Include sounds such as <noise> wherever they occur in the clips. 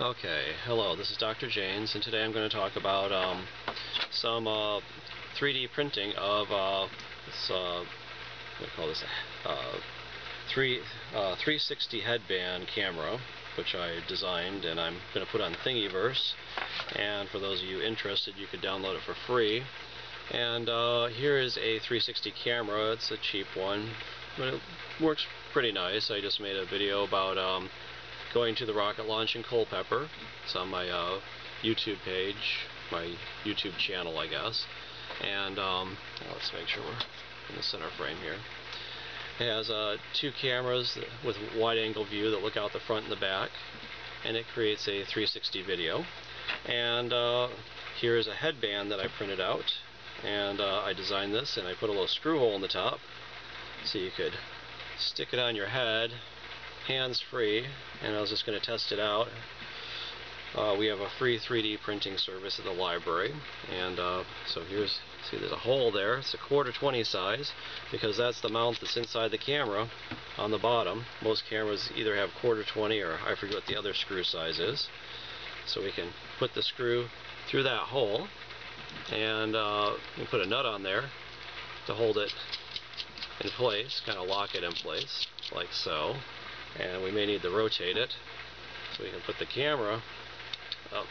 Okay, hello, this is Dr. Jaynes, and today I'm going to talk about um, some uh, 3D printing of uh, this, uh, what do call this, uh, three, uh, 360 headband camera, which I designed and I'm going to put on Thingiverse, and for those of you interested, you could download it for free. And uh, here is a 360 camera, it's a cheap one, but it works pretty nice. I just made a video about um, going to the rocket launch in Culpeper. It's on my uh, YouTube page, my YouTube channel, I guess. And um, let's make sure we're in the center frame here. It has uh, two cameras with wide angle view that look out the front and the back and it creates a 360 video and uh, here is a headband that I printed out and uh, I designed this and I put a little screw hole in the top so you could stick it on your head hands-free and I was just going to test it out. Uh, we have a free 3D printing service at the library and uh, so here's see there's a hole there. It's a quarter 20 size because that's the mount that's inside the camera on the bottom. Most cameras either have quarter 20 or I forget what the other screw size is. So we can put the screw through that hole and uh, we put a nut on there to hold it in place kind of lock it in place like so and we may need to rotate it so we can put the camera up.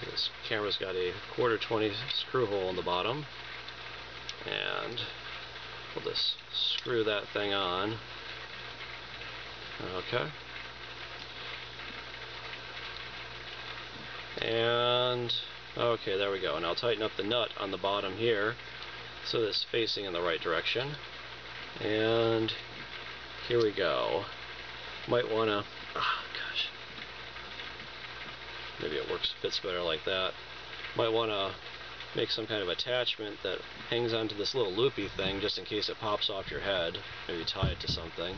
This camera's got a quarter 20 screw hole in the bottom and we'll just screw that thing on. Okay. And okay, there we go. And I'll tighten up the nut on the bottom here so that it's facing in the right direction. And here we go. Might want to, oh gosh, maybe it works, fits better like that. Might want to make some kind of attachment that hangs onto this little loopy thing just in case it pops off your head. Maybe tie it to something.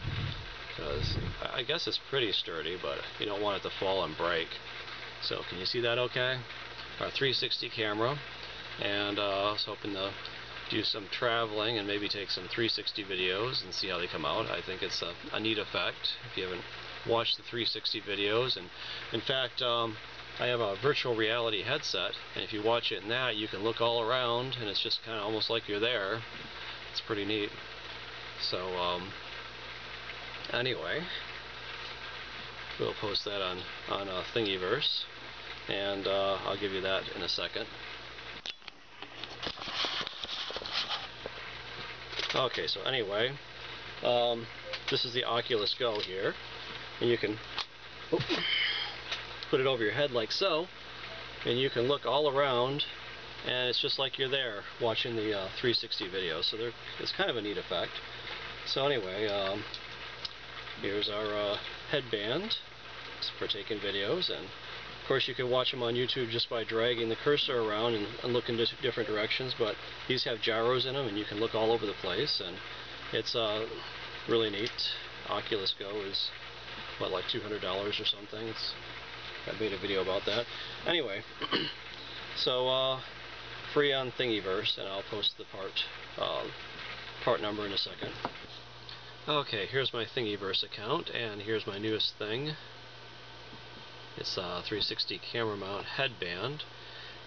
Because I guess it's pretty sturdy, but you don't want it to fall and break. So can you see that okay? Our 360 camera. And uh, I was hoping to do some traveling and maybe take some 360 videos and see how they come out. I think it's a, a neat effect if you haven't watched the 360 videos. And in fact, um, I have a virtual reality headset, and if you watch it in that, you can look all around, and it's just kind of almost like you're there. It's pretty neat. So, um, anyway, we'll post that on on uh, Thingiverse, and uh, I'll give you that in a second. Okay, so anyway, um, this is the Oculus Go here, and you can put it over your head like so, and you can look all around, and it's just like you're there watching the uh, 360 video. So there, it's kind of a neat effect. So anyway, um, here's our uh, headband for taking videos, and course, you can watch them on YouTube just by dragging the cursor around and, and looking different directions, but these have gyros in them, and you can look all over the place, and it's uh, really neat. Oculus Go is, what, like $200 or something? It's, I made a video about that. Anyway, <clears throat> so uh, free on Thingiverse, and I'll post the part, uh, part number in a second. Okay, here's my Thingiverse account, and here's my newest thing. It's a 360 camera mount headband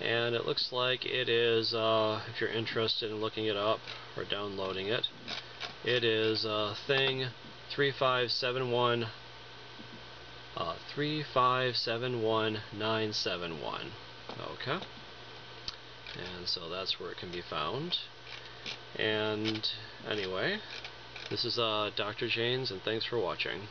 and it looks like it is, uh, if you're interested in looking it up or downloading it, it is uh, Thing 3571 uh, 3571971. Okay. And so that's where it can be found. And anyway, this is uh, Dr. Jaynes, and thanks for watching.